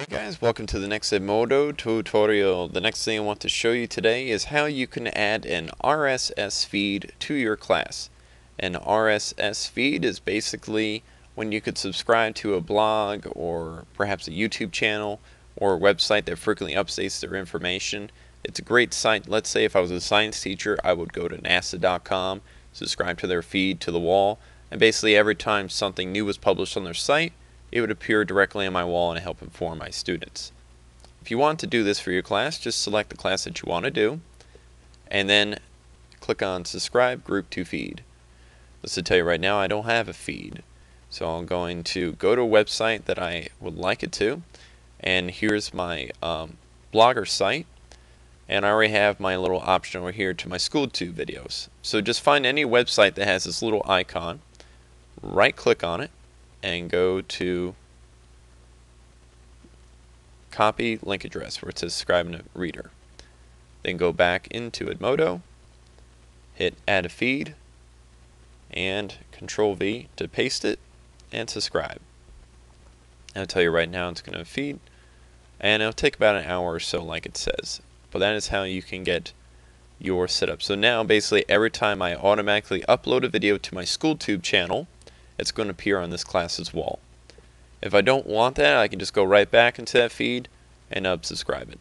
Hey guys, welcome to the next Edmodo tutorial. The next thing I want to show you today is how you can add an RSS feed to your class. An RSS feed is basically when you could subscribe to a blog or perhaps a YouTube channel or a website that frequently updates their information. It's a great site. Let's say if I was a science teacher, I would go to nasa.com, subscribe to their feed to the wall, and basically every time something new was published on their site, it would appear directly on my wall and help inform my students. If you want to do this for your class, just select the class that you want to do, and then click on subscribe group to feed. Let's tell you right now I don't have a feed. So I'm going to go to a website that I would like it to, and here's my um, blogger site, and I already have my little option over here to my SchoolTube videos. So just find any website that has this little icon, right click on it, and go to copy link address where it says subscribe in a reader. Then go back into Edmodo, hit add a feed, and control V to paste it and subscribe. I'll tell you right now it's going to feed and it'll take about an hour or so like it says. But that is how you can get your setup. So now basically every time I automatically upload a video to my SchoolTube channel, it's going to appear on this class's wall. If I don't want that, I can just go right back into that feed and unsubscribe it.